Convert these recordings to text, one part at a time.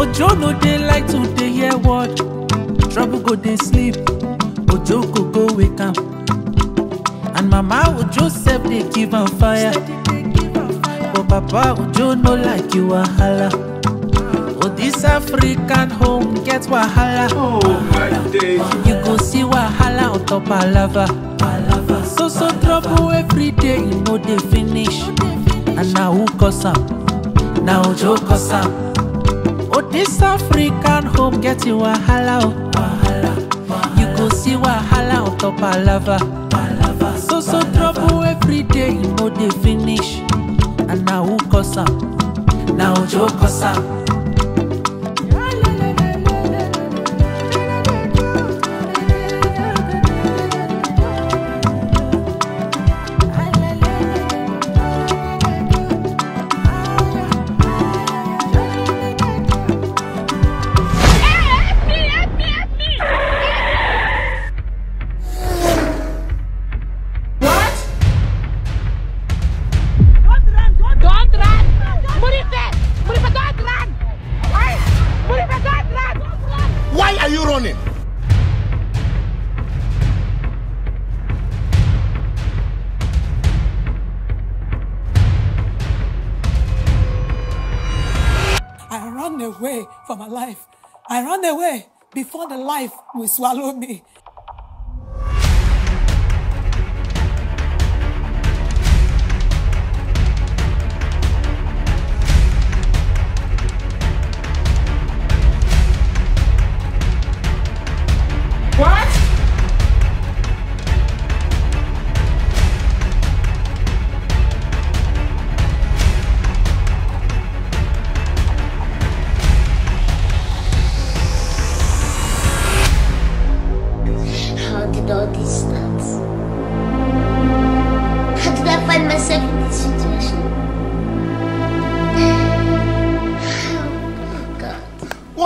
Ojo no dey like to dey hear word. Trouble go dey sleep. Ojo go go wake am. And mama Ojo sef dey give am fire. But papa Ojo no like you wahala. Oh, this African home get wahala. Oh my days. You go see wahala on top palava. palava. So so trouble every day, you know they finish. And now who cause am? Now Ojo cause am. Oh, this African home get you wahala. Oh. wahala. You go see wahala on top palava. So so trouble every day, you know they finish. And now who cause am? Now Ojo cause am. I ran away before the life will swallow me.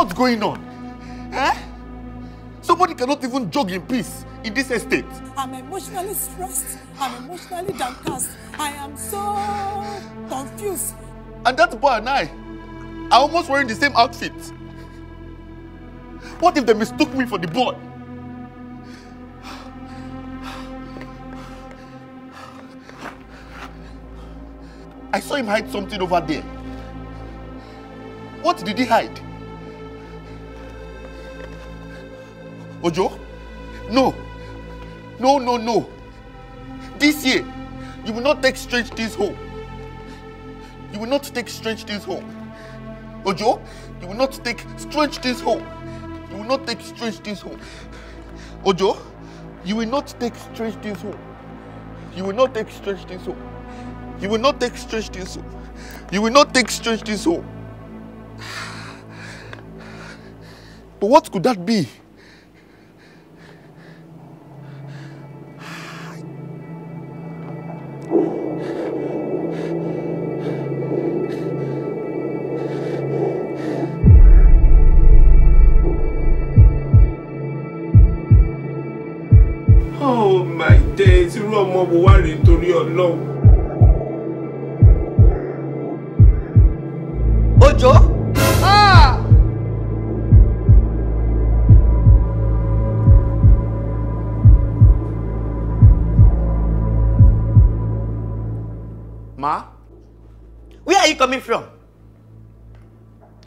What's going on? Eh? Somebody cannot even jog in peace in this estate. I'm emotionally stressed. I'm emotionally downcast. I am so confused. And that boy and I are almost wearing the same outfit. What if they mistook me for the boy? I saw him hide something over there. What did he hide? Ojo? No. No, no, no. This year, you will not take strange things home. You will not take strange things home. Ojo, you will not take strange things home. You will not take strange things home. Ojo, you will not take strange things home. You will not take strange things home. You will not take strange things home. You will not take strange things home. But what could that be?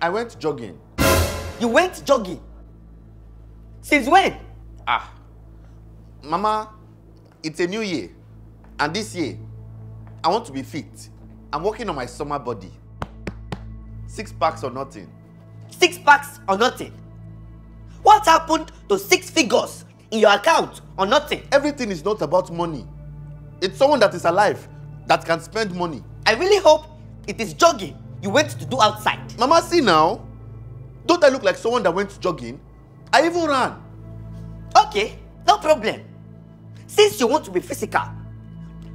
I went jogging. You went jogging. Since when? Ah, Mama, it's a new year. And this year, I want to be fit. I'm working on my summer body. Six packs or nothing. Six packs or nothing? What happened to six figures in your account or nothing? Everything is not about money. It's someone that is alive that can spend money. I really hope it is jogging you went to do outside. Mama, see now. Don't I look like someone that went jogging? I even ran. Okay, no problem. Since you want to be physical,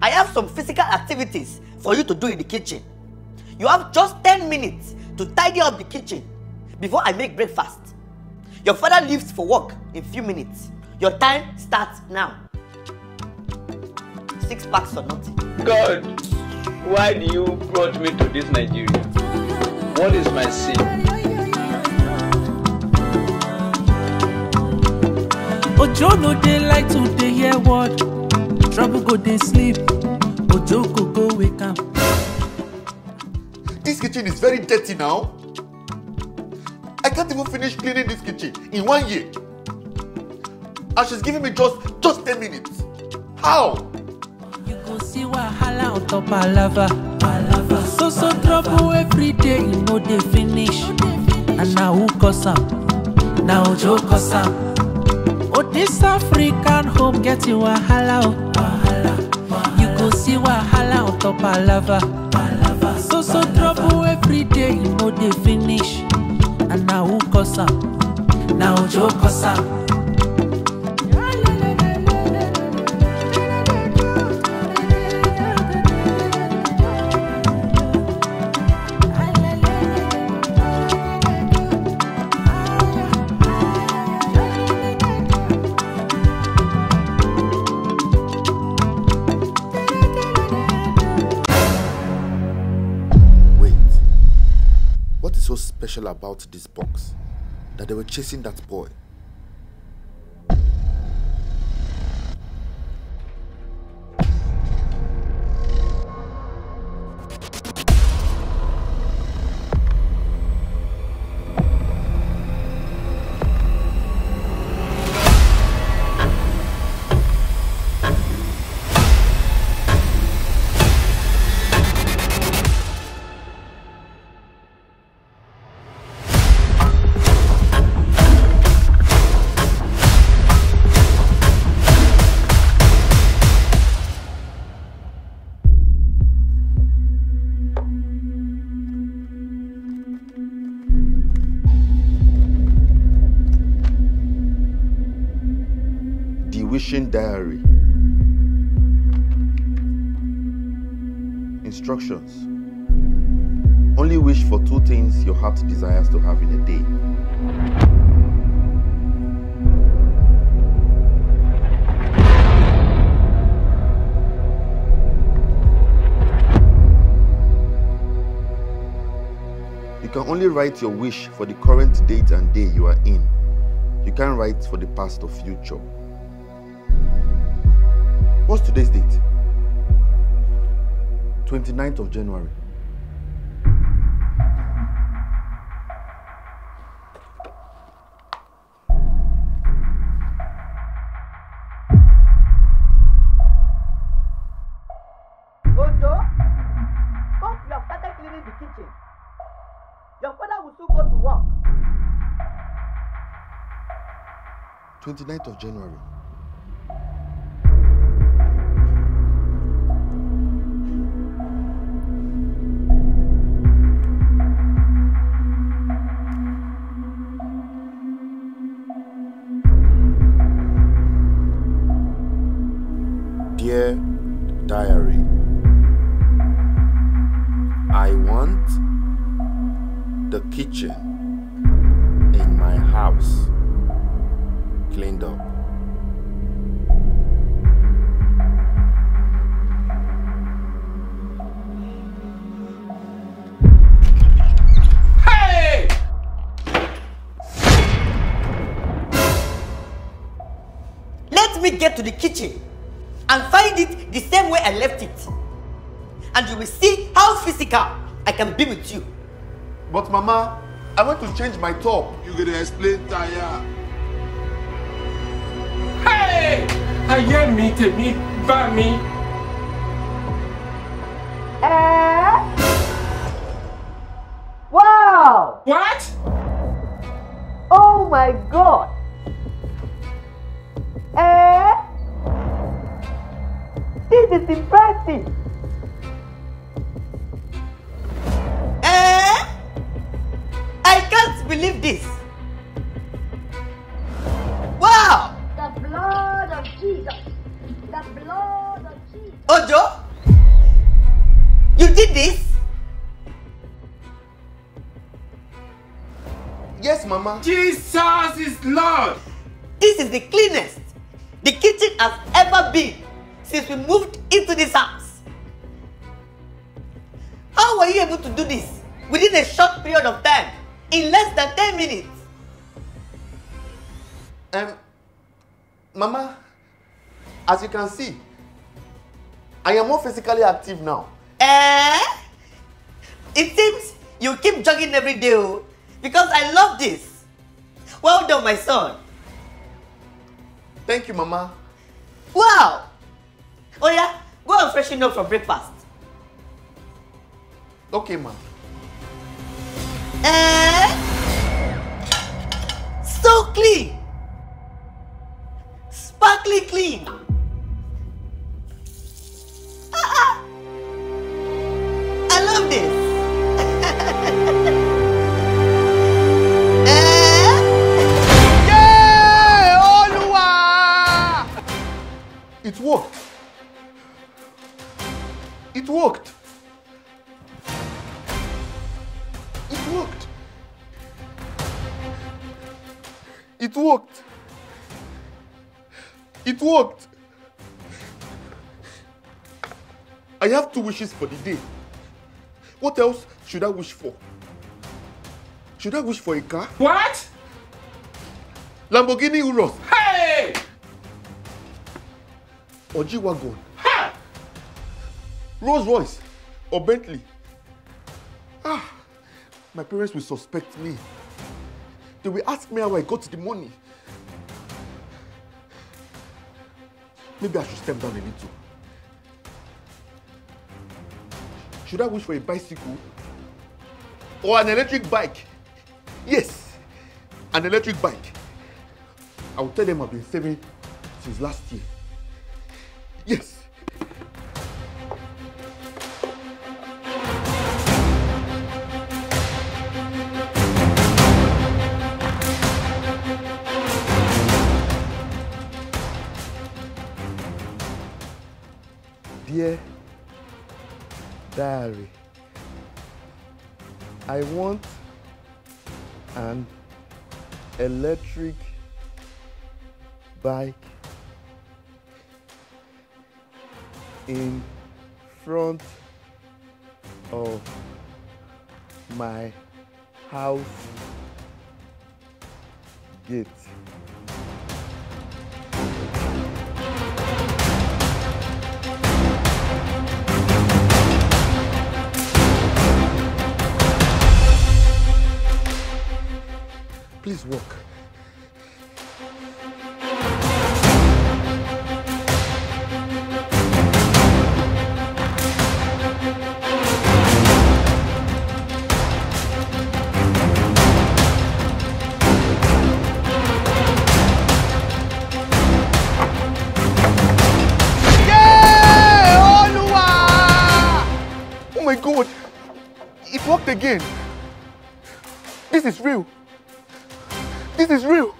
I have some physical activities for you to do in the kitchen. You have just 10 minutes to tidy up the kitchen before I make breakfast. Your father leaves for work in few minutes. Your time starts now. Six packs or nothing. God, Why do you brought me to this Nigeria? What is my sin? Ojo no dey like to dey hear word, trouble go dey sleep, Ojo go go wake am. This kitchen is very dirty now. I can't even finish cleaning this kitchen in one year. And she's giving me just just ten minutes. How? Wahala on top palava. palava. So so trouble every day, you know they finish. And now who cause am? Now Ojo cause am. Oh, this African home get you wahala. wahala. You go see wahala on top palava. palava. So so trouble every day, you know they finish. And now who cause am? Now Ojo cause am. About this box that they were chasing that boy? Diary. Instructions. Only wish for two things your heart desires to have in a day. You can only write your wish for the current date and day you are in. You can't write for the past or future. What's today's date? 29th of January. Ojo, hope you have Let me get to the kitchen and find it the same way I left it. And you will see how physical I can be with you. But Mama, I want to change my top. You gonna explain tire. Hey! I Ayé mi tèmi bá mi. Eh? Wow! What? Mama. Jesus is Lord. This is the cleanest the kitchen has ever been since we moved into this house. How were you able to do this within a short period of time in less than 10 minutes? Um, Mama, as you can see, I am more physically active now. Eh? It seems you keep jogging every day oh, because I love this. Well done, my son. Thank you, Mama. Wow. Oh yeah, go and freshen up for breakfast. Okay, ma. Eh? So clean. Sparkly clean. Ah, ah. I love this. It worked. It worked. It worked. It worked. It worked. I have two wishes for the day. What else should I wish for? Should I wish for a car? What? Lamborghini Urus or G-Wagon? Ha! Rolls Royce or Bentley? Ah, my parents will suspect me. They will ask me how I got the money. Maybe I should step down a little. Should I wish for a bicycle or an electric bike? Yes, an electric bike. I will tell them I've been saving since last year. Yes. Dear Diary, I want an electric bike in front of my house gate. Please walk. Worked again. This is real. This is real.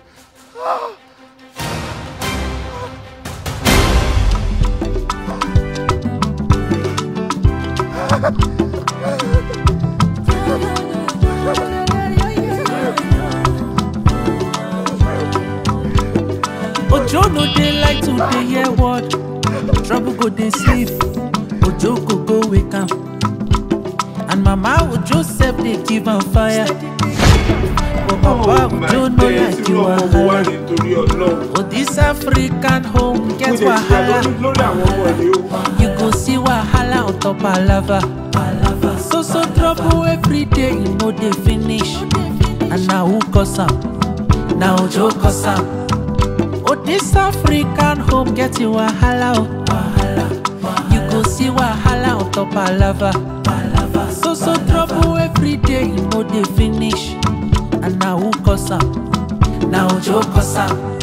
Ojo no dey like to dey hear word. Trouble go dey sleep. Ojo go go wake am. And mama Ojo sef dey give am fire. But papa Ojo no like you wahala. Oh, this African home get wahala. You go see wahala on top palava. So so trouble every day, you know they finish. And now who cause am? Now Ojo cause am. Oh, this African home get you wahala. Oh. wahala. You go see wahala on top palava. So trouble every day, know they finish. And now who cause am? Now Ojo cause am.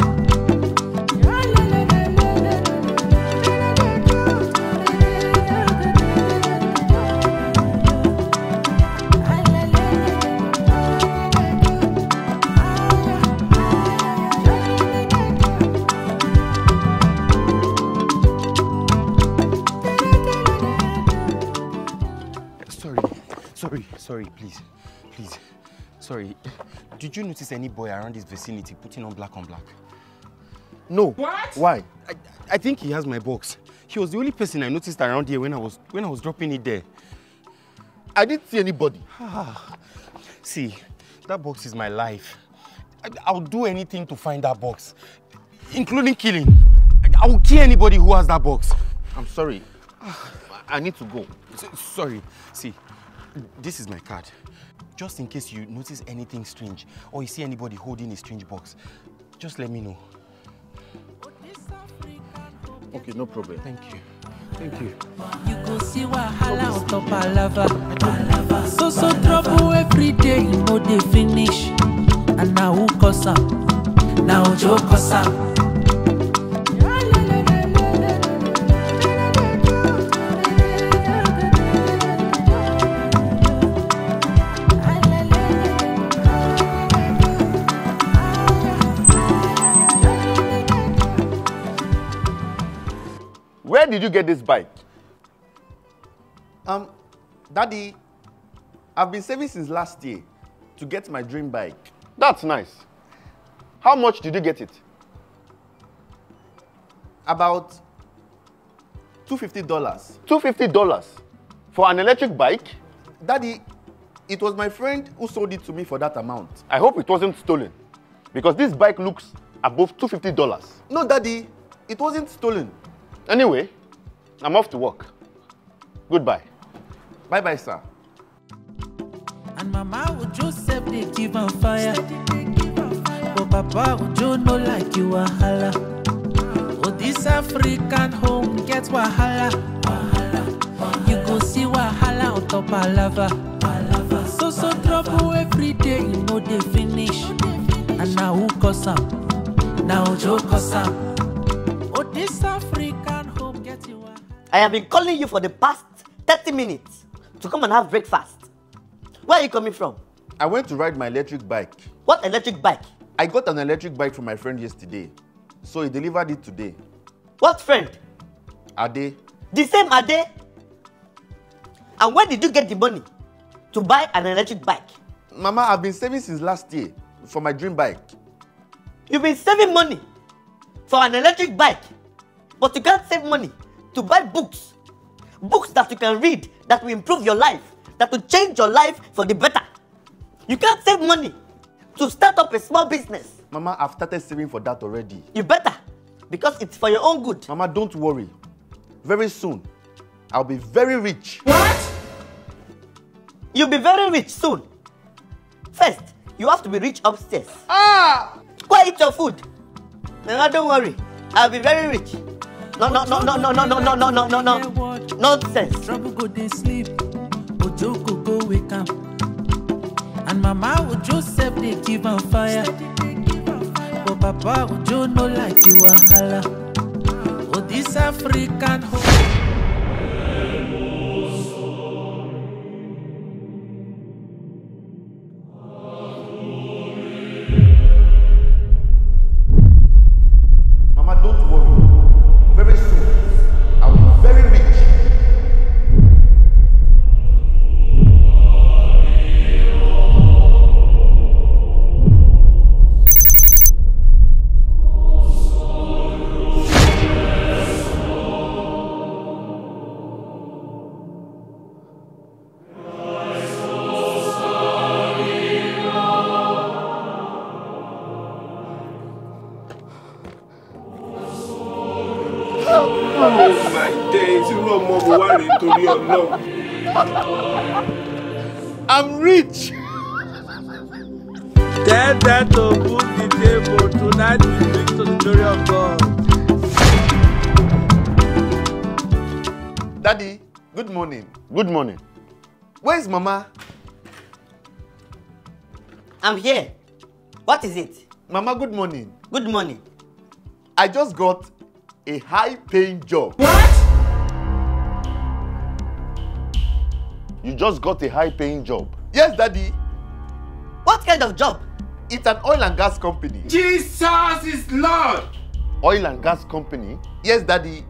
You notice any boy around this vicinity putting on black on black? No. What? Why? I, I think he has my box. He was the only person I noticed around here when I was when I was dropping it there. I didn't see anybody. Ah. See, that box is my life. I, I'll do anything to find that box. including killing. I will kill anybody who has that box. I'm sorry. Ah. I need to go. S- Sorry. See, this is my card. Just in case you notice anything strange or you see anybody holding a strange box, just let me know. Okay, no problem. Thank you. Thank you. You go see wahala on top palava. So so trouble every day, you know they finish. And now who cause am? Now Joe cause am. Did you get this bike? Um, Daddy, I've been saving since last year to get my dream bike. That's nice. How much did you get it? About $250. $250 for an electric bike? Daddy, it was my friend who sold it to me for that amount. I hope it wasn't stolen because this bike looks above $250. No, Daddy, it wasn't stolen. Anyway, I'm off to work. Goodbye. Bye bye, sir. And Mama Ujo sef dey give am fire. But Papa Ujo no like you wahala. Oh, this African home get wahala. You go see wahala on top palava. So so trouble every day, you know they finish. And now who cause am? Now Ujo cause am. I have been calling you for the past 30 minutes to come and have breakfast. Where are you coming from? I went to ride my electric bike. What electric bike? I got an electric bike from my friend yesterday, so he delivered it today. What friend? Ade, The same Ade? And where did you get the money to buy an electric bike? Mama, I've been saving since last year for my dream bike. You've been saving money for an electric bike, but you can't save money to buy books. Books that you can read that will improve your life, that will change your life for the better. You can't save money to start up a small business. Mama, I've started saving for that already. You better, because it's for your own good. Mama, don't worry. Very soon, I'll be very rich. What? You'll be very rich soon. First, you have to be rich upstairs. Ah! Go eat your food. Mama, don't worry. I'll be very rich. No, no, no, no, no, no, no, no, no, no, no, no. Nonsense. Trouble go dey sleep, Ojo go go wake am. And Mama Ojo sef dey give am fire. But Papa Ojo no like you wahala. Oh, this African home. Ọlọ́run. I'm rich. Tell them to book the table. Tonight we bring to the glory of God. Daddy, good morning. Good morning. Where's Mama? I'm here. What is it? Mama, good morning. Good morning. I just got a high paying job. You just got a high paying job. Yes, Daddy. What kind of job? It's an oil and gas company. Jesus is Lord. Oil and gas company. Yes, Daddy.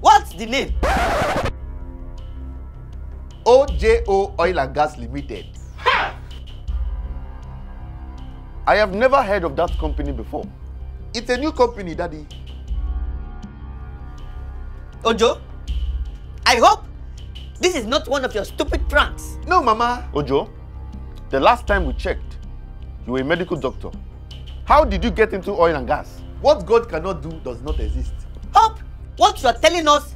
What's the name? OJO Oil and Gas Limited. I have never heard of that company before. It's a new company, Daddy. Ojo, I hope this is not one of your stupid pranks. No, Mama. Ojo, the last time we checked, you were a medical doctor. How did you get into oil and gas? What God cannot do does not exist. Hope what you are telling us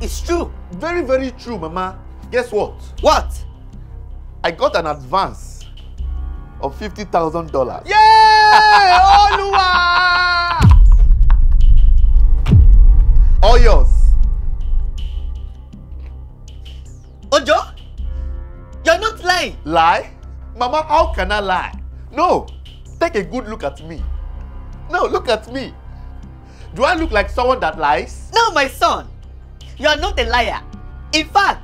is true. Very, very true, Mama. Guess what? What? I got an advance of $50,000. Yeah! Oluwa! All yours. Ojo, you're not lying. Lie? Mama, how can I lie? No. Take a good look at me. No, look at me. Do I look like someone that lies? No, my son. You are not a liar. In fact,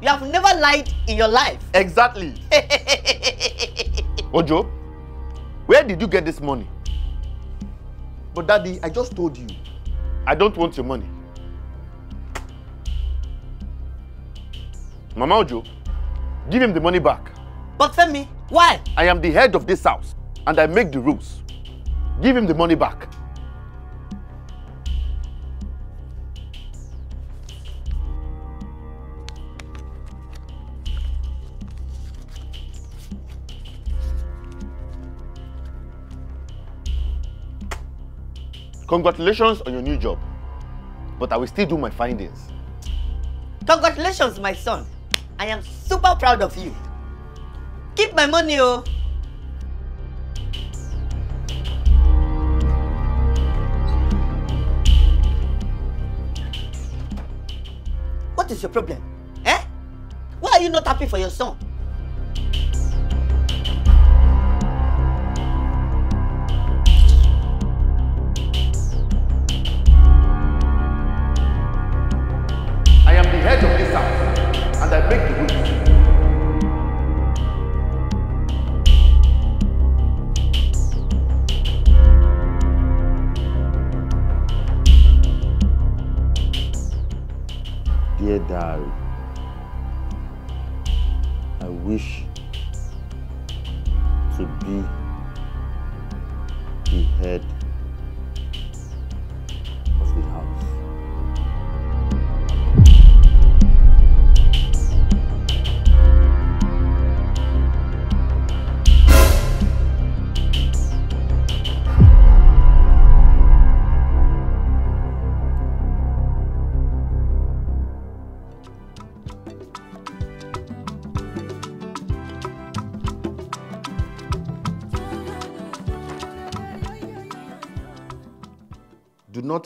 you have never lied in your life. Exactly. Ojo, where did you get this money? But daddy, I just told you, I don't want your money. Mama Ojo, give him the money back. But Femi, why? I am the head of this house and I make the rules. Give him the money back. Congratulations on your new job. But I will still do my findings. Congratulations, my son. I am super proud of you. Keep my money, oh. What is your problem? Eh? Why are you not happy for your son?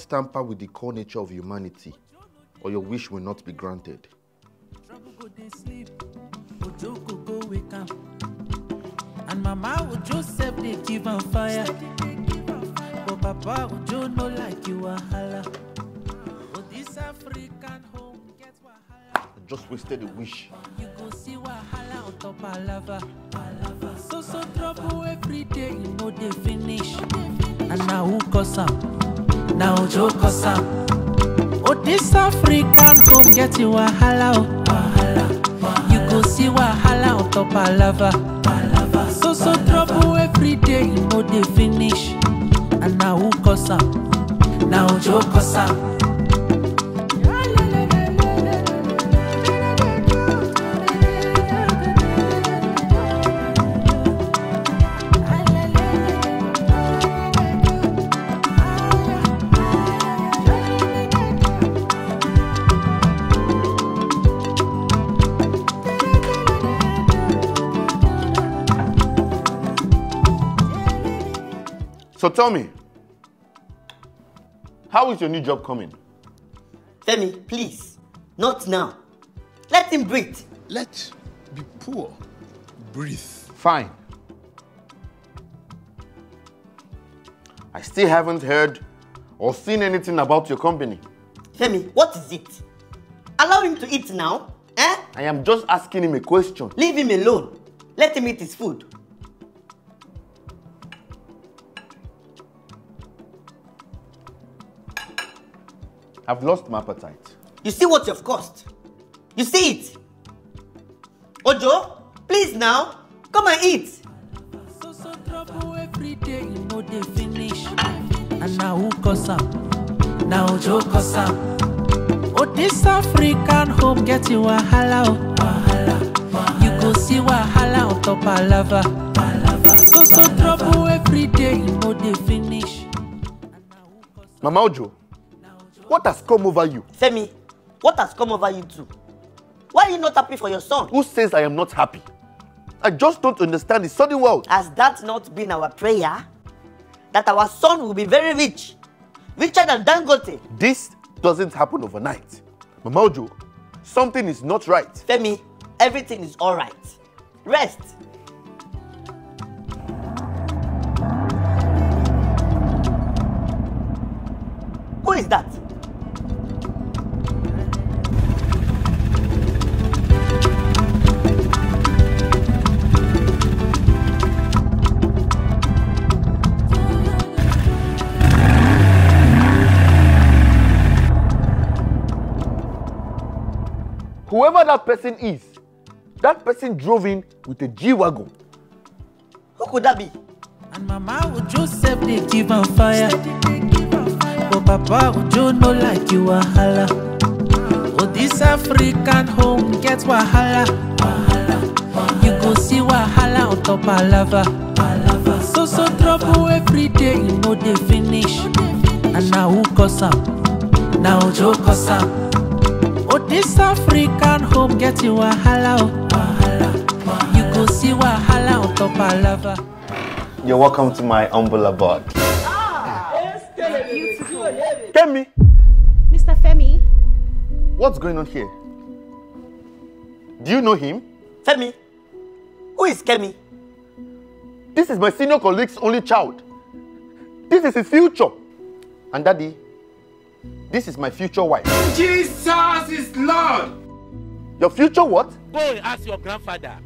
Not tamper with the core nature of humanity, or your wish will not be granted. And Mama Ojo sef dey give am fire. But Papa Ojo no like you wahala. But this African home get wahala. I just wasted a wish. You go see wahala on top palava. palava. So so trouble every day, you know they finish. And now who cause am? Cause am. Oh, this African home get you wahala, oh. wahala, wahala. You go see wahala on top palava. palava. So so trouble every day, you know they finish. And now who cause am? Now Ojo tell me, how is your new job coming? Femi, please. Not now. Let him breathe. Let be poor. Breathe. Fine. I still haven't heard or seen anything about your company. Femi, what is it? Allow him to eat now. Eh? I am just asking him a question. Leave him alone. Let him eat his food. I've lost my appetite. You see what you've cost? You see it? Ojo, please now. Come and eat. So so trouble every day, you know they finish. And now who cause am? Now Ojo cause am. Oh, this African home get you wahala, oh. wahala, wahala. You go see wahala on top palava. palava. So so trouble every day, you know they Mama Ojo, what has come over you? Femi, what has come over you too? Why are you not happy for your son? Who says I am not happy? I just don't understand the sudden world. Has that not been our prayer? That our son will be very rich, richer than Dangote. This doesn't happen overnight. Mama Ojo, something is not right. Femi, everything is alright. Rest. Who is that? Whoever that person is, that person drove in with a G Wagon. Who could that be? And Mama Joseph they give am fire. But Papa Ojo no like you wahala. Oh this African home get wahala. wahala. You go see wahala on top of lava. Palava. So so trouble every day you know they finish. And now who cause am? Now Ojo cause am. This African home get you wahala. Oh. wahala. You go see wahala on top of lava. You're welcome to my humble abode. Kemi, Mr. Femi, what's going on here? Do you know him? Femi, who is Kemi? This is my senior colleague's only child. This is his future. And daddy, this is my future wife. Jesus is Lord. Your future what? Go and ask your grandfather.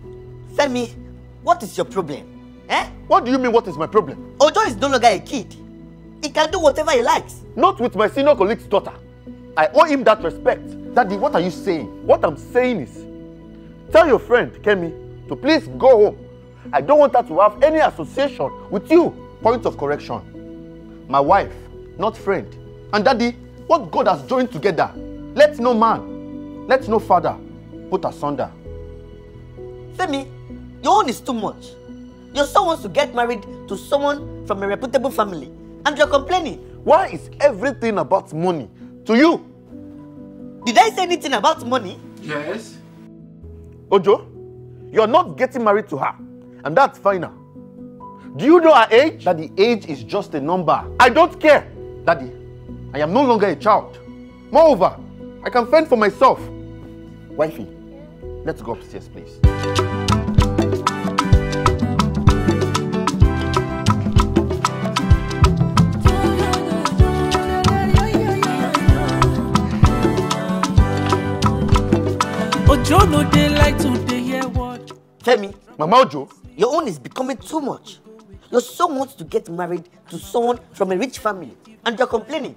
Femi, what is your problem? Eh? What do you mean what is my problem? Ojo is no longer a kid. He can do whatever he likes. Not with my senior colleague's daughter. I owe him that respect. Daddy, what are you saying? What I'm saying is, tell your friend, Kemi, to please go home. I don't want her to have any association with you. Point of correction. My wife, not friend. And daddy, what God has joined together, let no man, let no father put asunder. Femi, your own is too much. Your son wants to get married to someone from a reputable family, and you're complaining. Why is everything about money to you? Did I say anything about money? Yes. Ojo, you're not getting married to her, and that's final. Do you know her age? That the age is just a number. I don't care. Daddy, I am no longer a child. Moreover, I can fend for myself. Wifey, let's go upstairs, please. Ojo no dey like to dey hear word. Femi, Mama Ojo, your own is becoming too much. Your son wants to get married to someone from a rich family, and you're complaining.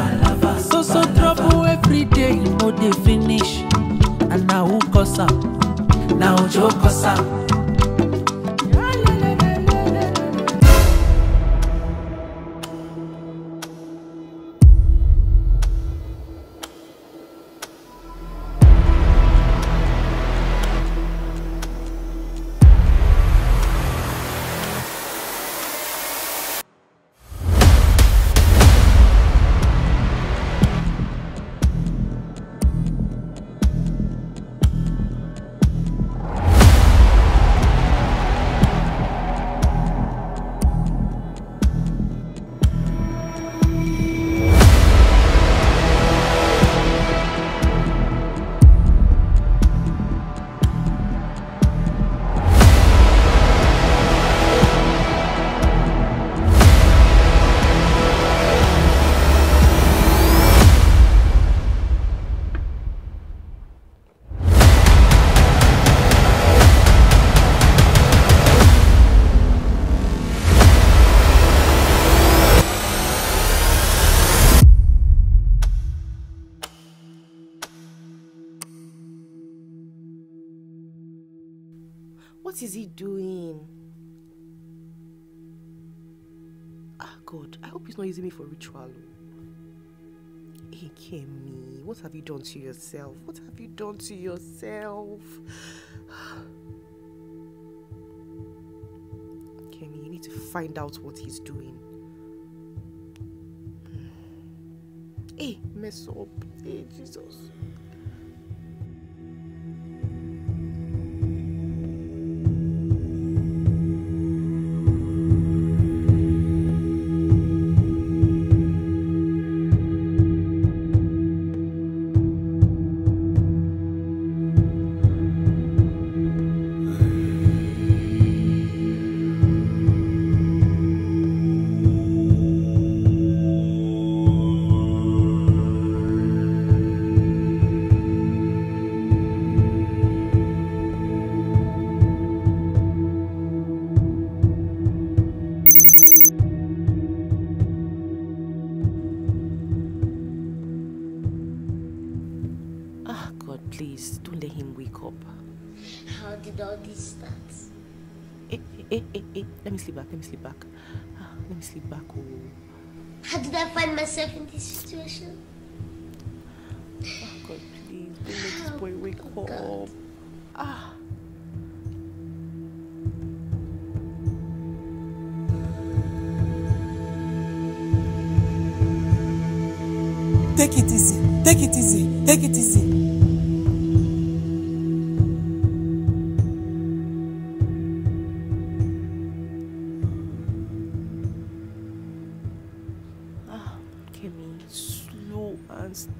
So so trouble every day know dey finish. And now who cause am? Now Ojo cause am. What is he doing? Ah, God, I hope he's not using me for ritual. Hey, Kemi, what have you done to yourself? What have you done to yourself? Kemi, you need to find out what he's doing. Hey, mess up. Hey, Jesus. Myself in this situation? Ah, God, please, don't let this boy wake up.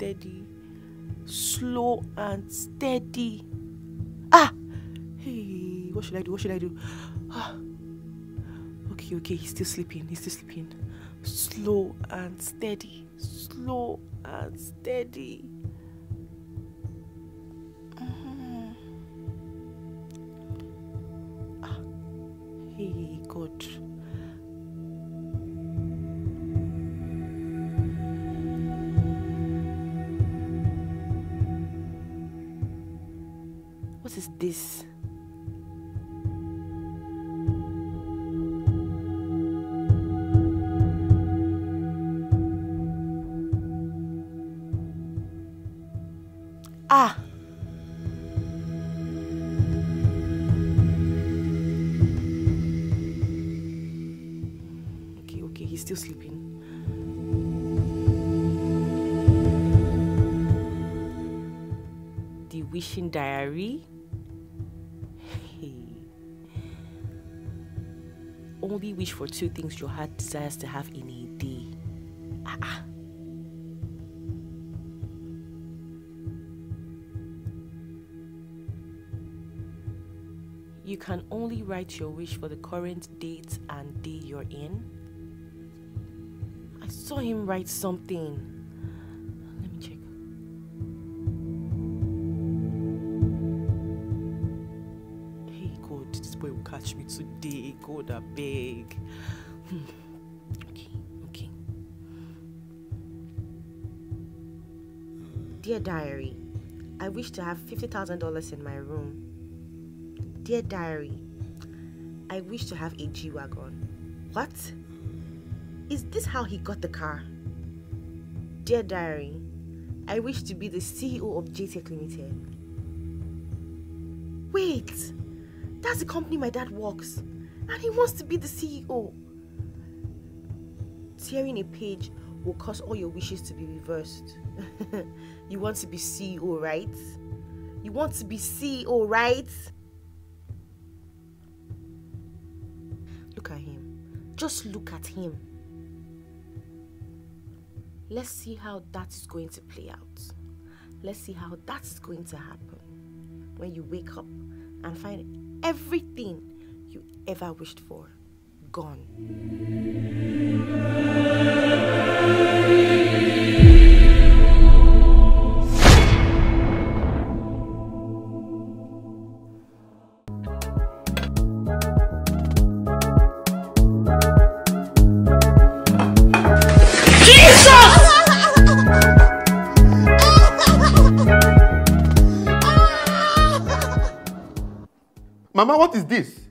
Steady. Slow and steady. Ah! Hey, what should I do? What should I do? Ah. Okay, okay, he's still sleeping. He's still sleeping. Slow and steady. Slow and steady. Wishing diary. Hey. Only wish for two things your heart desires to have in a day. Ah, ah. You can only write your wish for the current date and day you're in. I saw him write something. Beg. Hmm. Okay, okay. Dear diary, I wish to have $50,000 in my room. Dear diary, I wish to have a G Wagon. What? Is this how he got the car? Dear diary, I wish to be the CEO of JTech Limited. Wait, that's the company my dad works, and he wants to be the CEO. Tearing a page will cause all your wishes to be reversed. you want to be CEO, right? You want to be CEO, right? Look at him. Just look at him. Let's see how that is going to play out. Let's see how that is going to happen when you wake up and find everything ever wished for gone. Mama, what is this?